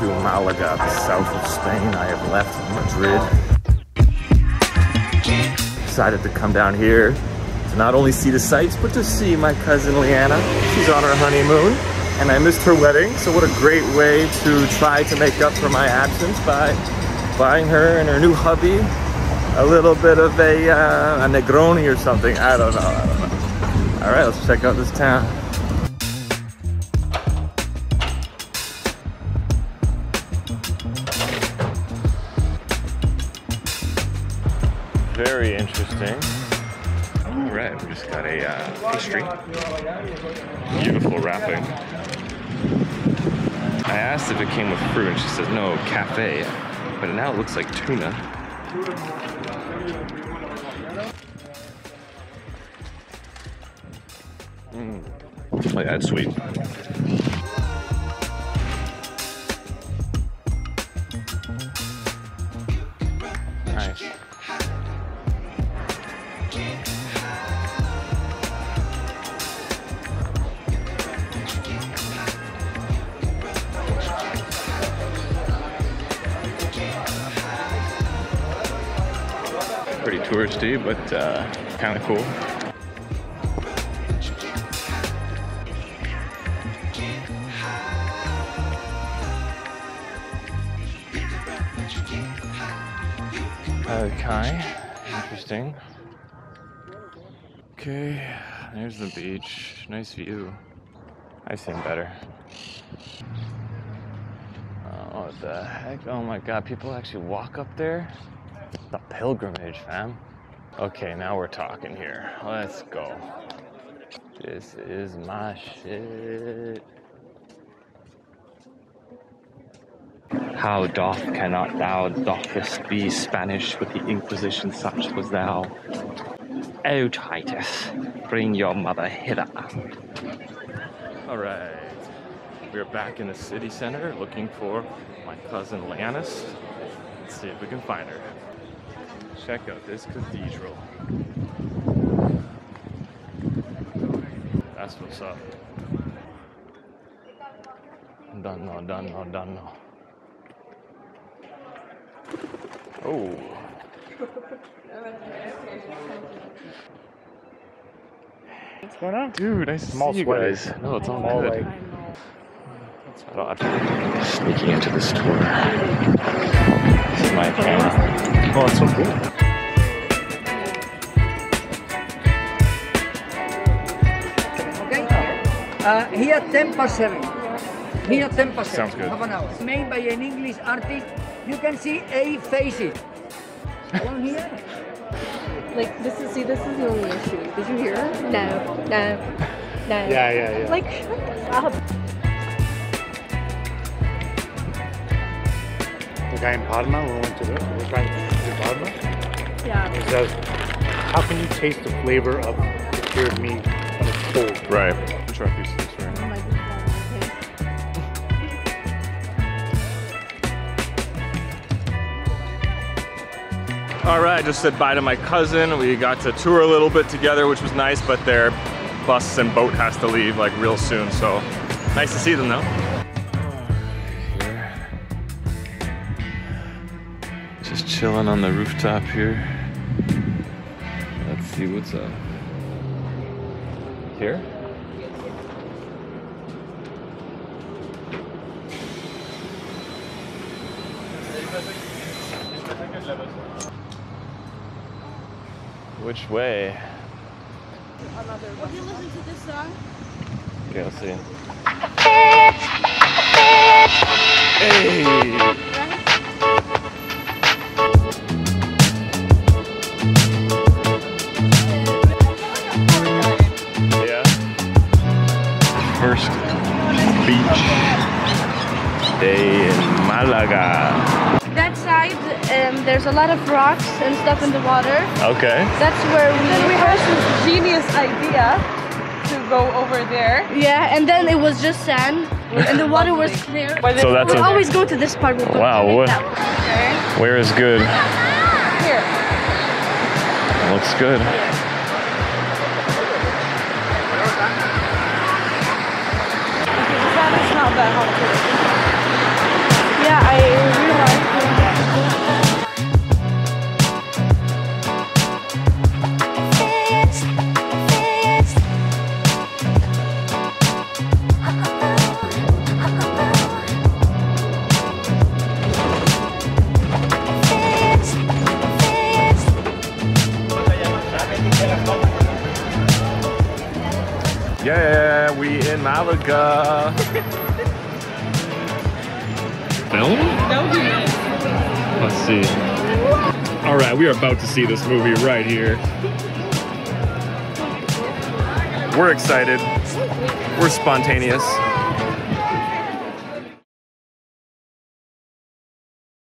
to Malaga, the south of Spain. I have left Madrid. Decided to come down here to not only see the sights, but to see my cousin Leanna. She's on her honeymoon, and I missed her wedding, so what a great way to try to make up for my absence by buying her and her new hubby a little bit of a, uh, a Negroni or something. I don't know, I don't know. All right, let's check out this town. Interesting. All right, we just got a uh, pastry. Beautiful wrapping. I asked if it came with fruit, and she says no, cafe. But now it looks like tuna. Mm. Oh yeah, that's sweet. Nice. Touristy, but uh, kind of cool. Okay, interesting. Okay, there's the beach. Nice view. I seem better. Oh, what the heck? Oh my god, people actually walk up there? The pilgrimage, fam. Okay, now we're talking here. Let's go. This is my shit. How doth cannot thou dothest be Spanish with the Inquisition such was thou? O Titus, bring your mother hither. All right, we're back in the city center looking for my cousin Lannis. Let's see if we can find her. Check out this cathedral. That's what's up. Don't know, don't know, don't know. Oh. What's going on? Dude, nice to I'm see you sweaty. guys. No, it's all I'm all good. like, God. Sneaking into the store. This my camera. oh, it's so cool. Okay? Uh, here 10 past 7. Here 10 past 7. Sounds good. Half an hour. Made by an English artist. You can see eight faces. One here. Like this is see this is the only issue. Did you hear? her? No, no, no. Yeah, yeah, yeah. Like shut up. Guy in Parma, we went to the, we were trying Parma. Yeah. He says, how can you taste the flavor of the cured meat when it's cold? Right. I'm sure I this right Oh now. my God. All right, just said bye to my cousin. We got to tour a little bit together, which was nice, but their bus and boat has to leave like real soon, so nice to see them though. Just chilling on the rooftop here. Let's see what's up. Here? Which way? Have you listened to this song? Okay, let's see. Hey! In Malaga. That side, um, there's a lot of rocks and stuff in the water. Okay. That's where we. Then we had this genius idea to go over there. Yeah, and then it was just sand, and the water was clear. So that's we a, always go to this part. We'll Wow, what- okay? where is good? Here. Looks good. The Yeah, we in Malaga. Film? Let's see. All right, we are about to see this movie right here. We're excited. We're spontaneous.